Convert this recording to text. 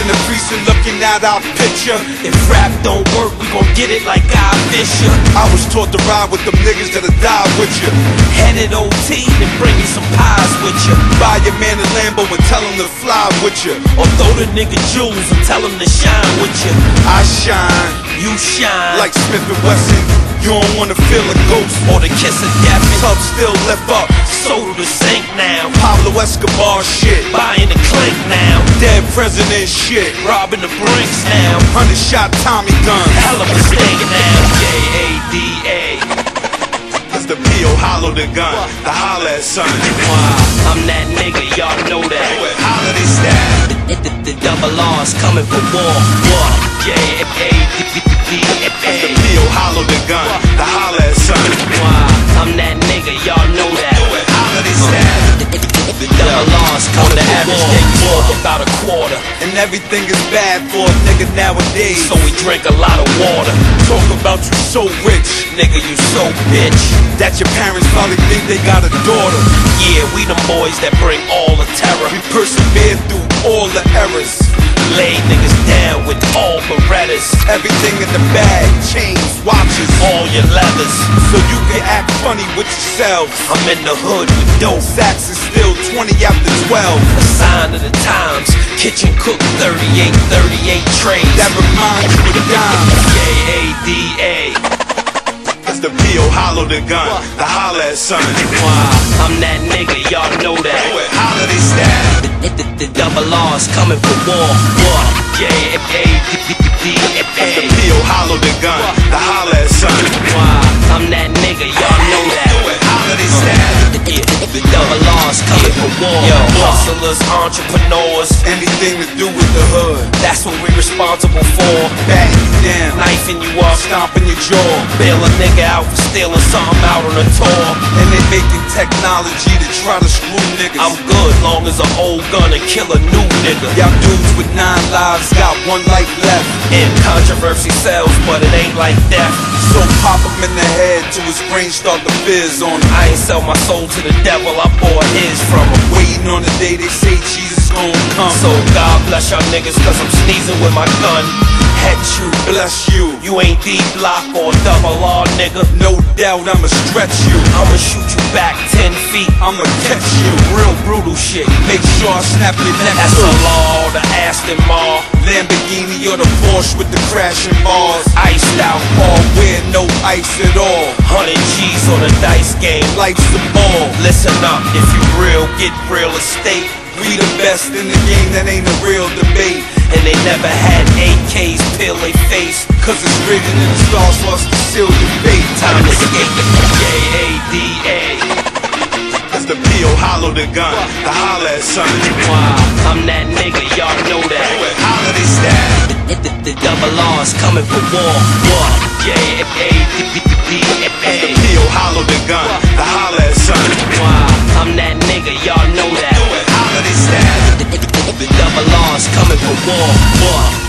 in the precinct looking at our picture. If rap don't work, we gon' get it like I Fisher. I was taught to ride with them niggas that'll die with you. Headed OT, then bring me some pies with you. Buy your man a Lambo and tell him to fly with you. Or throw the nigga jewels and tell him to shine with you. I shine You shine like Smith and Wesson. You don't wanna feel a ghost. or the kiss of death. and Tub still left up. So do the sink now. Pablo Escobar shit. Buying the clink now. Dead president shit. Robbing the brinks now. Hundred shot Tommy gun. Hell of a mistake now. J-A-D-A. That's the P.O. hollow the gun. The holla at son. Wow, I'm that nigga, y'all know that. Holiday style. The, the, the double R's coming for war. War. J-A-D-A. That's the P.O. hollow Style. The average day about a quarter. And everything is bad for a nigga nowadays. So we drink a lot of water. talk about you so rich. Nigga, you so bitch. That your parents probably think they got a daughter. Yeah, we the boys that bring all the terror. We persevere through all the errors. Lay niggas down with all Berettas. Everything in the bag, chains, watches. All your leathers. So you can act funny with yourself. I'm in the hood with dope. Sacks is still 20 after 12. A sign of the times. Kitchen cook 38, 38 trays. That reminds you of dime. J-A-D-A. That's the P.O. hollow the gun. The holla at son. Wow, I'm that nigga, y'all know that. Holiday. The, double R's coming for war. War. J-A-D-A. That's the P.O. hollow the gun. The holla at son. Wow, I'm that nigga, y'all know that. Holiday style. Uh, the double R's coming for war. Yo, hustlers, entrepreneurs, Anything to do with the hood. that's what we're responsible for. Batting you down. Knifing you up, Stomping your jaw. bail a nigga out for stealing something out on a tour. And they making technology to try to screw niggas. I'm good, long as an old gun and kill a new nigga. Y'all dudes with nine lives got one life left. And controversy sells, but it ain't like that. So pop him in the head till his brain start to fizz on him. I ain't sell my soul to the devil, I bought his from him. Waiting on the day they say Jesus gon' come. So God bless y'all niggas, cause I'm sneezing with my gun. Head you, bless you. you ain't D block or double R nigga. No doubt I'ma stretch you. I'ma shoot you back 10 feet. I'ma catch you. Real brutal shit. Make sure I snap your neck That's the law, the Aston Mar. Lamborghini or the Porsche with the crashing bars. Iced out, All wear no ice at all. 100 On a dice game. Life's a ball. Listen up, if you real, get real estate. We the best in the game, that ain't a real debate. And they never had AKs peel they face. Cause it's written in the stars for us to seal fate. Time to escape. J-A-D-A. That's the P.O. hollow the gun. The holla at son. Wow, I'm that nigga, y'all know that. Holiday style. The, the, the double R's coming for war. War. That's gun. The holla at son. Wow, I'm that nigga, y'all know that. Holiday style. The, the, the double R's coming for war. War.